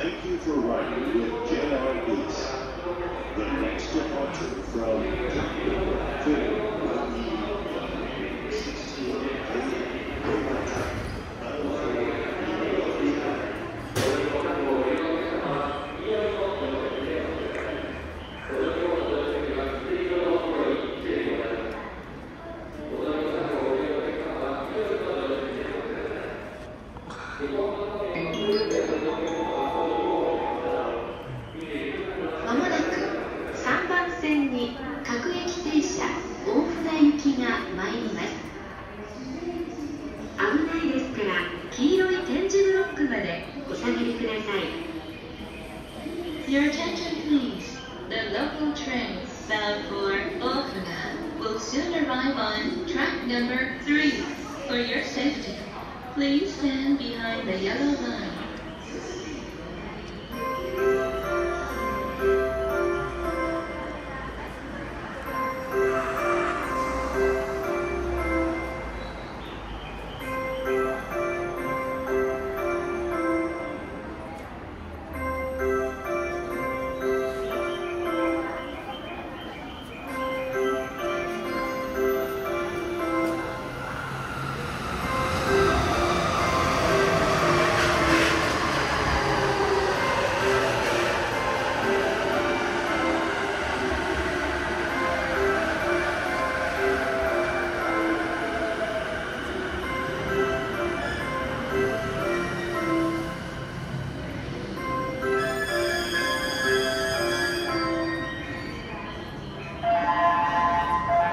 Thank you for riding with JR East. The next departure from Tokyo be ま線に各駅停車大船行きが参ります危ないですから黄色い点字ブロックまでお下がりください Your attention please The local train bound for Ofuna will soon arrive on track number 3 For your safety, please stand behind the yellow line